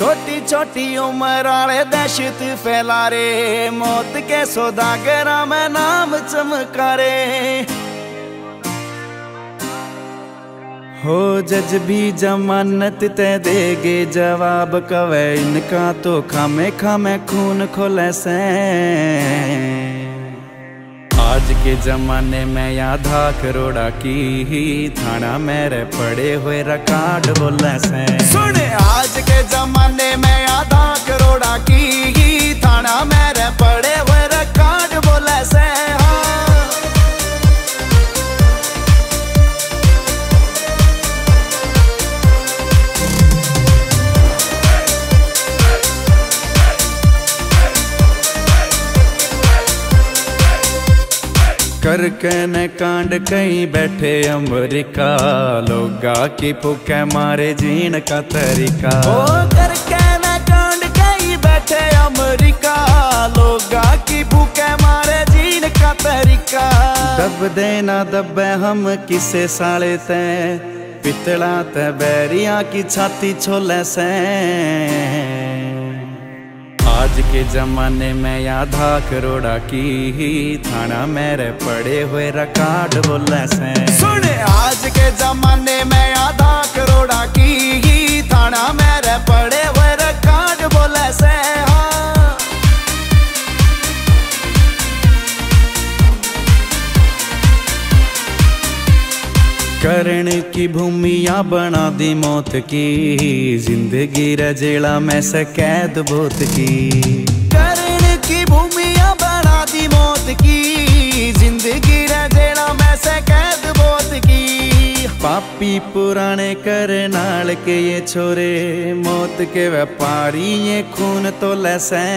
छोटी छोटी उम्र आले दहशत फैला रे मौत के सौदागरा में नाम चमकारे। हो जज भी जमानत ते देगे जवाब कवे, इनका तो खामे खामे खून खोले से। के जमाने में आधा करोड़ा की ही। थाना मेरे पड़े हुए रिकॉर्ड बोले से सुने, आज के जमाने में आधा करोड़ा की ही। थाना मेरे पड़े करके न कांड कहीं बैठे अमरीका। लोगा की पुके मारे जीण का तरीका। ओ करके न कांड कहीं बैठे अमरीका। लोगा की भूखे मारे जीन का तरीका। दब देना दबे हम किसे साले ते। पितला ते बैरिया की छाती छोले से। के जमाने में आधा करोड़ा की ही। थाना मेरे पड़े हुए रिकॉर्ड बोले से सुने, आज के जमाने में आधा करण की भूमिया बना दी मौत की। ज़िंदगी रजेला में से कैद बोत की। करण की भूमिया बना दी मौत की। ज़िंदगी रजेला में से कैद बोत की। पापी पुराने करनाल के ये छोरे, मौत के व्यापारी ये खून तो लसे।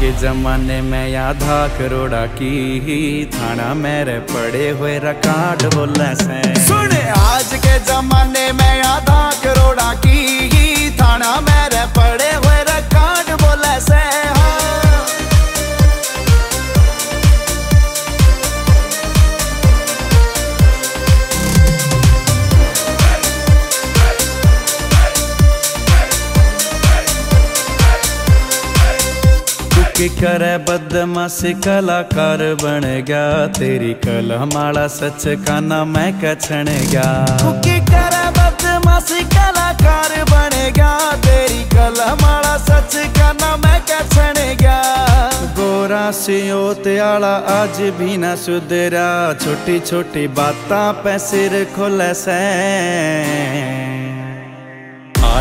के जमाने में आधा करोड़ा की ही। थाना मेरे पड़े हुए रिकॉर्ड बोले से सुने, आज के जमाने में की करे बदमाशी कलाकार बन गया। तेरी कलमाला सच का ना मैं कछण गया। की करे बदमाशी कलाकार बन गया। तेरी कलमाला सच का ना मैं कछण गया। गोरा सियोत आला आज भी ना सुधरा। छोटी छोटी बातां पे सिर खोले से।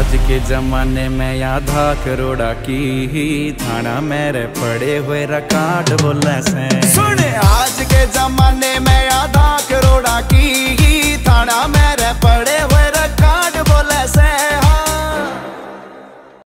आज के जमाने में आधा करोड़ा की ही थाना मेरे पड़े हुए रिकॉर्ड बोले से सुने, आज के जमाने में आधा करोड़ा की